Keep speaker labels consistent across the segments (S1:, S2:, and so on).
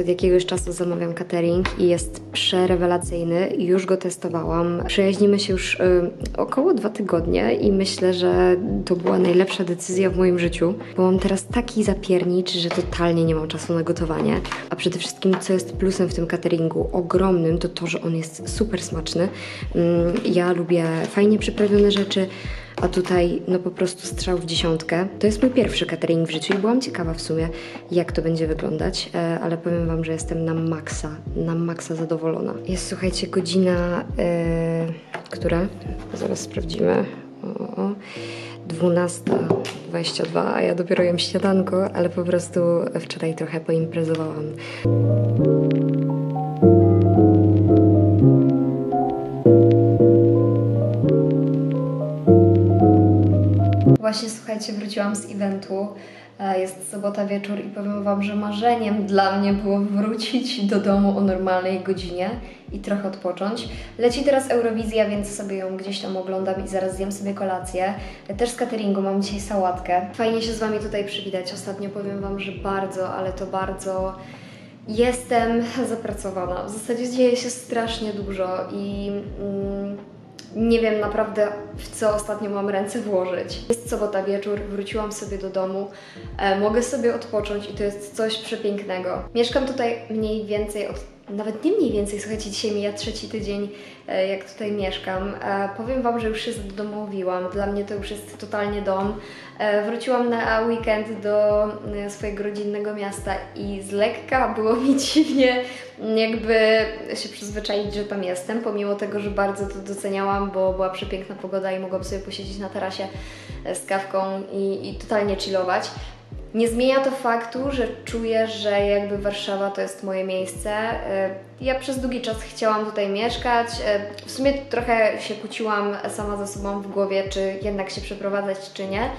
S1: od jakiegoś czasu zamawiam catering i jest przerewelacyjny. Już go testowałam. Przyjaźnimy się już y, około dwa tygodnie i myślę, że to była najlepsza decyzja w moim życiu, bo mam teraz taki zapiernicz, że totalnie nie mam czasu na gotowanie. A przede wszystkim, co jest plusem w tym cateringu ogromnym, to to, że on jest super smaczny. Mm, ja lubię fajnie przyprawione rzeczy, a tutaj no po prostu strzał w dziesiątkę. To jest mój pierwszy catering w życiu i byłam ciekawa w sumie, jak to będzie wyglądać, e, ale powiem Wam, że jestem na maksa, na maksa zadowolona. Jest, słuchajcie, godzina, e, która? Zaraz sprawdzimy. O, o. 12.22, a ja dopiero jem śniadanko, ale po prostu wczoraj trochę poimprezowałam. Właśnie słuchajcie, wróciłam z eventu. E, Jest sobota wieczór i powiem Wam, że marzeniem dla mnie było wrócić do domu o normalnej godzinie i trochę odpocząć. Leci teraz Eurowizja, więc sobie ją gdzieś tam oglądam i zaraz zjem sobie kolację. Też z cateringu mam dzisiaj sałatkę. Fajnie się z Wami tutaj przywitać. Ostatnio powiem Wam, że bardzo, ale to bardzo jestem zapracowana. W zasadzie dzieje się strasznie dużo i... Mm, nie wiem naprawdę w co ostatnio mam ręce włożyć. Jest sobota wieczór, wróciłam sobie do domu, e, mogę sobie odpocząć i to jest coś przepięknego. Mieszkam tutaj mniej więcej od nawet nie mniej więcej, słuchajcie, dzisiaj mija trzeci tydzień, e, jak tutaj mieszkam. E, powiem Wam, że już się zadomowiłam. Dla mnie to już jest totalnie dom. E, wróciłam na weekend do swojego rodzinnego miasta i z lekka było mi dziwnie jakby się przyzwyczaić, że tam jestem, pomimo tego, że bardzo to doceniałam, bo była przepiękna pogoda i mogłam sobie posiedzieć na tarasie z kawką i, i totalnie chillować. Nie zmienia to faktu, że czuję, że jakby Warszawa to jest moje miejsce. E, Ja przez długi czas chciałam tutaj mieszkać. E, W sumie trochę się kłóciłam sama ze sobą w głowie, czy jednak się przeprowadzać, czy nie.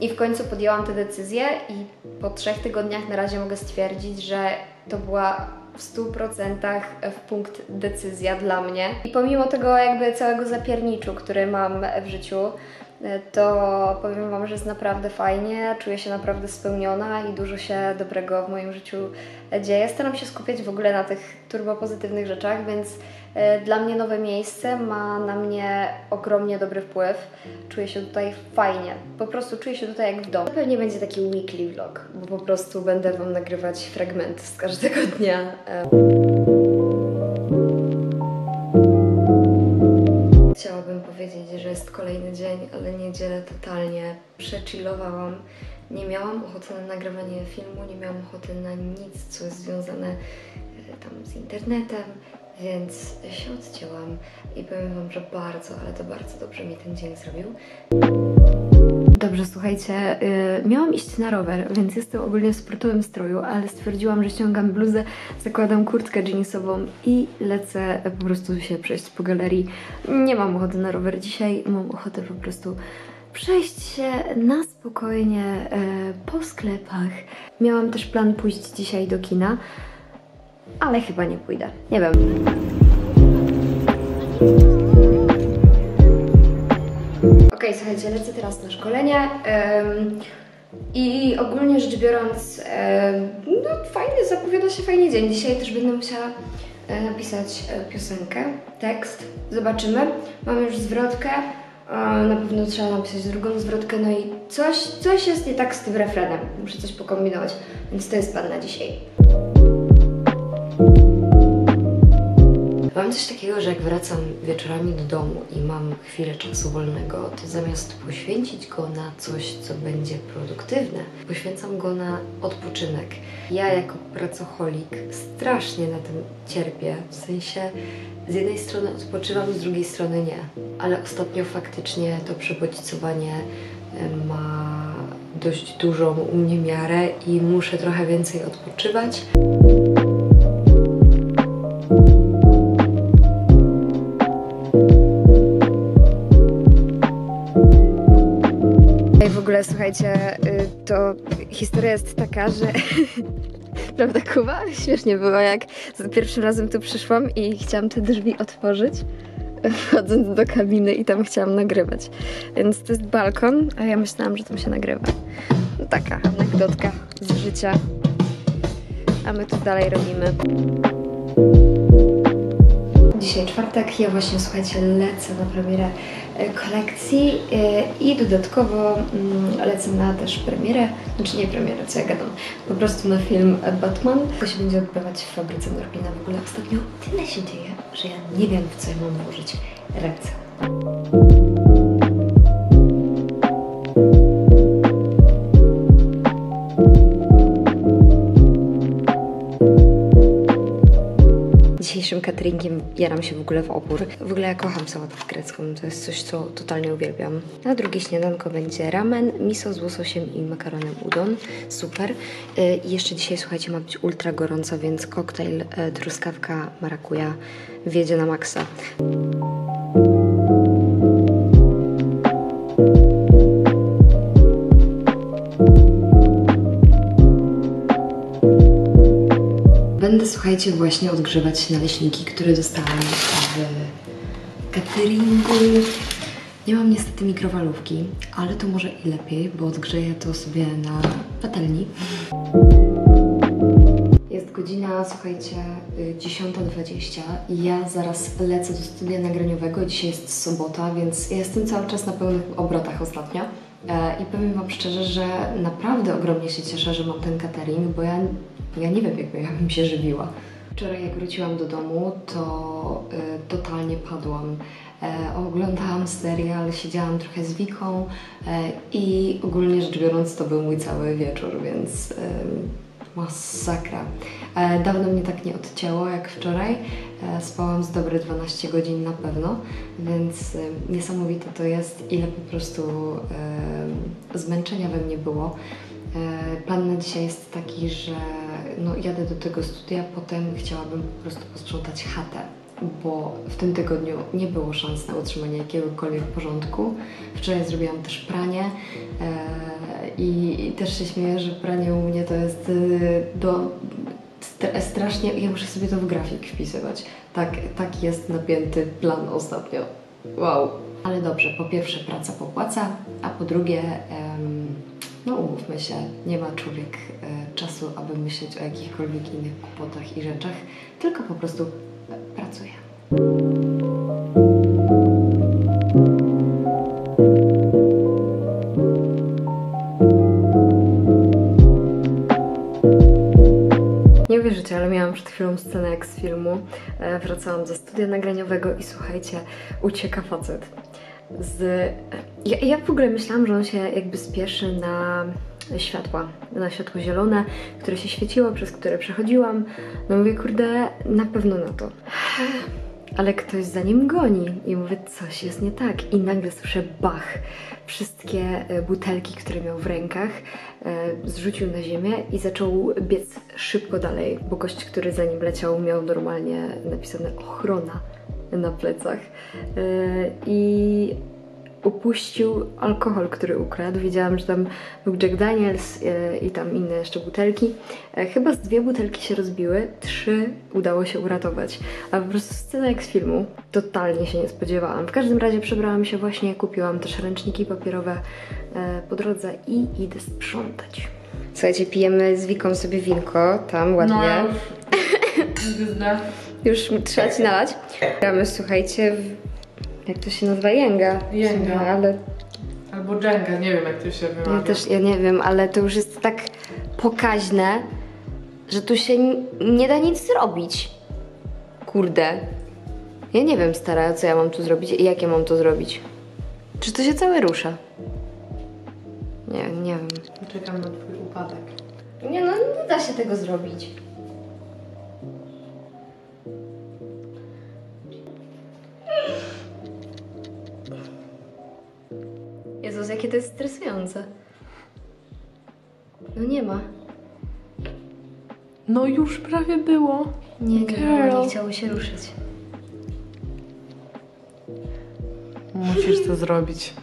S1: I w końcu podjęłam tę decyzję i po trzech tygodniach na razie mogę stwierdzić, że to była w 100% w punkt decyzja dla mnie. I pomimo tego jakby całego zapierniczu, który mam w życiu, to powiem Wam, że jest naprawdę fajnie, czuję się naprawdę spełniona i dużo się dobrego w moim życiu dzieje. Staram się skupiać w ogóle na tych turbopozytywnych rzeczach, więc e, dla mnie nowe miejsce ma na mnie ogromnie dobry wpływ. Czuję się tutaj fajnie, po prostu czuję się tutaj jak w domu. Pewnie będzie taki weekly vlog, bo po prostu będę Wam nagrywać fragmenty z każdego dnia. E, Chciałabym powiedzieć, że jest kolejny dzień, ale niedzielę totalnie przechillowałam. Nie miałam ochoty na nagrywanie filmu, nie miałam ochoty na nic, co jest związane e, tam z internetem, więc się odcięłam i powiem Wam, że bardzo, ale to bardzo dobrze mi ten dzień zrobił. Dobrze, słuchajcie, yy, miałam iść na rower, więc jestem ogólnie w sportowym stroju, ale stwierdziłam, że ściągam bluzę, zakładam kurtkę jeansową i lecę po prostu się przejść po galerii. Nie mam ochoty na rower dzisiaj, mam ochotę po prostu przejść się na spokojnie e, po sklepach. Miałam też plan pójść dzisiaj do kina, ale chyba nie pójdę. Nie wiem. Okej, słuchajcie, lecę teraz na szkolenie. em, I ogólnie rzecz biorąc, no fajnie, zapowiada się fajnie dzień. Dzisiaj też będę musiała e, napisać e, piosenkę, tekst. Zobaczymy. Mam już zwrotkę. Na pewno trzeba napisać drugą zwrotkę, no i coś, coś jest nie tak z tym refrenem. Muszę coś pokombinować, więc to jest plan na dzisiaj. Mam coś takiego, że jak wracam wieczorami do domu i mam chwilę czasu wolnego, to zamiast poświęcić go na coś, co będzie produktywne, poświęcam go na odpoczynek. Ja jako pracocholik strasznie na tym cierpię, w sensie z jednej strony odpoczywam, z drugiej strony nie. Ale ostatnio faktycznie to przebodźcowanie em, ma dość dużą u mnie miarę i muszę trochę więcej odpoczywać. I w ogóle słuchajcie, y, to historia jest taka, że prawda Kuba? Śmiesznie było jak za pierwszym razem tu przyszłam i chciałam te drzwi otworzyć wchodząc do kabiny i tam chciałam nagrywać. Więc to jest balkon, a ja myślałam, że tam się nagrywa. No, taka anegdotka z życia. a my tu dalej robimy. Dzisiaj czwartek, ja właśnie słuchajcie, lecę na premierę e, kolekcji e, i dodatkowo mm, lecę na też premierę, znaczy nie premierę, co ja gadam, po prostu na film Batman. To się będzie odbywać w fabryce Norbina. W ogóle ostatnio tyle się dzieje, że ja nie wiem w co ja mam włożyć ręce. Cateringiem jaram się w ogóle w opór. W ogóle ja kocham sałatę grecką, to jest coś, co totalnie uwielbiam. Na drugie śniadanko będzie ramen, miso z łososiem i makaronem udon. Super. Y, I jeszcze dzisiaj, słuchajcie, ma być ultra gorąco, więc koktajl y, truskawka marakuja wiedzie na maksa. Słuchajcie, właśnie odgrzewać naleśniki, które dostałam w cateringu. Nie mam niestety mikrowalówki, ale to może i lepiej, bo odgrzeję to sobie na patelni. Jest godzina, słuchajcie, y, 10.20 i ja zaraz lecę do studia nagraniowego. Dzisiaj jest sobota, więc jestem cały czas na pełnych obrotach ostatnio. E, I powiem Wam szczerze, że naprawdę ogromnie się cieszę, że mam ten catering, bo ja, ja nie wiem, jakby ja bym się żywiła. Wczoraj jak wróciłam do domu, to y, totalnie padłam. E, oglądałam serial, siedziałam trochę z Wiką e, i ogólnie rzecz biorąc to był mój cały wieczór, więc... Y, Masakra. E, dawno mnie tak nie odcięło jak wczoraj. E, spałam z dobre 12 godzin na pewno, więc e, niesamowite to jest, ile po prostu e, zmęczenia we mnie było. E, plan na dzisiaj jest taki, że no, jadę do tego studia, potem chciałabym po prostu posprzątać chatę bo w tym tygodniu nie było szans na utrzymanie jakiegokolwiek porządku. Wczoraj zrobiłam też pranie e, i, też się śmieję, że pranie u mnie to jest y, do stra- strasznie, ja muszę sobie to w grafik wpisywać. Tak, tak jest napięty plan ostatnio. Wow. Ale dobrze, po pierwsze praca popłaca, a po drugie, em, no umówmy się, nie ma człowiek e, czasu, aby myśleć o jakichkolwiek innych kłopotach i rzeczach, tylko po prostu pracuje. Wracałam ze studia nagraniowego i słuchajcie, ucieka facet. Z... Ja, ja w ogóle myślałam, że on się jakby spieszy na światła, na światło zielone, które się świeciło, przez które przechodziłam. No mówię, kurde, na pewno na to. Ale ktoś za nim goni i mówię, coś jest nie tak. I nagle słyszę bach. Wszystkie e, butelki, które miał w rękach, e, zrzucił na ziemię i zaczął biec szybko dalej, bo gość, który za nim leciał, miał normalnie napisane ochrona na plecach. E, I upuścił alkohol, który ukradł. Widziałam, że tam był Jack Daniels e, i tam inne jeszcze butelki. E, chyba z dwie butelki się rozbiły, trzy udało się uratować. A po prostu scena jak z filmu. Totalnie się nie spodziewałam. W każdym razie przebrałam się właśnie, kupiłam też ręczniki papierowe e, po drodze i idę sprzątać. Słuchajcie, pijemy z Wiką sobie winko, tam ładnie.
S2: No, już.
S1: Już trzeba ci nalać. Gramy, słuchajcie, w... jak to się nazywa? Jęga.
S2: Jęga.
S1: No, Ale
S2: Albo Jenga, nie wiem jak to się wymawia.
S1: ja też, ja nie wiem, ale to już jest tak pokaźne, że tu się nie da nic zrobić. Kurde. Ja nie wiem, stara, co ja mam tu zrobić i jak ja mam to zrobić. Czy to się całe rusza? Nie, nie wiem.
S2: Czekam na twój upadek.
S1: Nie no, nie da się tego zrobić. Jezus, jakie to jest stresujące. No nie ma.
S2: No już prawie było.
S1: Nie, nie,
S2: Girl.
S1: nie chciało się ruszyć.
S2: Musisz to zrobić.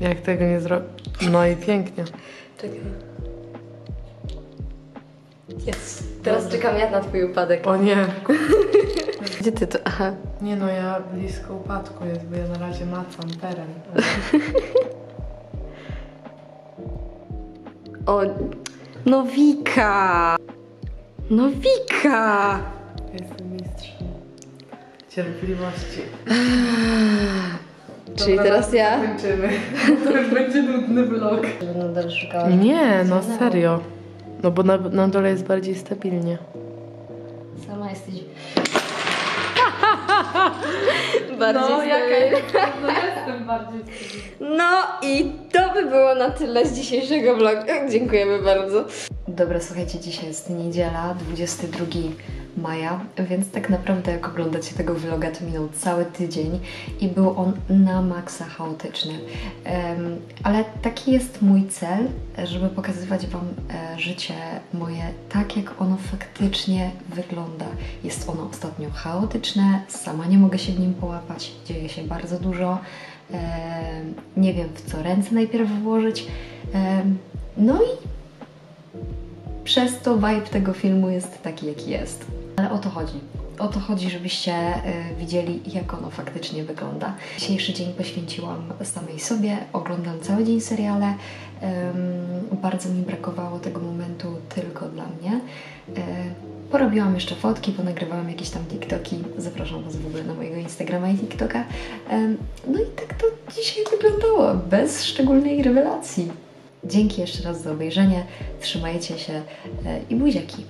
S2: Jak tego nie zrobisz. No i pięknie.
S1: Czekaj. Jest. Teraz czekam ja na twój upadek.
S2: O nie.
S1: Gdzie ty to? Aha.
S2: Nie no, ja blisko upadku jest, bo ja na razie macam teren.
S1: O, no Wika! No Wika!
S2: Jestem mistrzem cierpliwości.
S1: Czyli teraz ja?
S2: Kończymy. To już będzie nudny vlog.
S1: Będę nadal szukała.
S2: Nie, no serio. No bo na, na dole jest bardziej stabilnie.
S1: Sama jesteś... Bardziej
S2: No,
S1: stabilna.
S2: No jestem bardziej
S1: No i to by było na tyle z dzisiejszego vlogu. Dziękujemy bardzo. Dobra, słuchajcie, dzisiaj jest niedziela, 22 maja, więc tak naprawdę jak oglądacie tego vloga, to minął cały tydzień i był on na maksa chaotyczny. Em, ale taki jest mój cel, żeby pokazywać Wam e, życie moje tak, jak ono faktycznie wygląda. Jest ono ostatnio chaotyczne, sama nie mogę się w nim połapać, dzieje się bardzo dużo. Em, nie wiem w co ręce najpierw włożyć. Em, no i przez to vibe tego filmu jest taki, jaki jest. Ale o to chodzi. O to chodzi, żebyście y, widzieli, jak ono faktycznie wygląda. Dzisiejszy dzień poświęciłam samej sobie, oglądam cały dzień seriale. Bardzo mi brakowało tego momentu tylko dla mnie. Y, porobiłam jeszcze fotki, ponagrywałam jakieś tam TikToki. Zapraszam Was w ogóle na mojego Instagrama i TikToka. No i tak to dzisiaj wyglądało, bez szczególnej rewelacji. Dzięki jeszcze raz za obejrzenie. Trzymajcie się e, i buziaki.